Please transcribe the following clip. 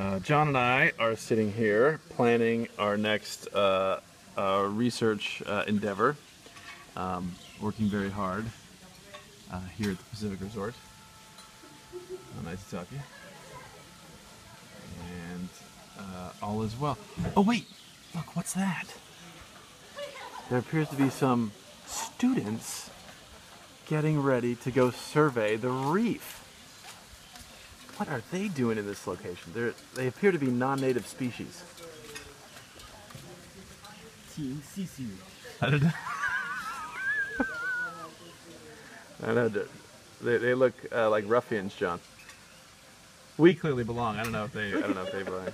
Uh, John and I are sitting here planning our next uh, uh, research uh, endeavor. Um, working very hard uh, here at the Pacific Resort. Uh, nice to talk to you. And all is well. Oh, wait! Look, what's that? There appears to be some students getting ready to go survey the reef. What are they doing in this location? They're, they appear to be non-native species. I don't know. I know. They, they look uh, like ruffians, John. We clearly belong. I don't know if they. I don't know if they belong.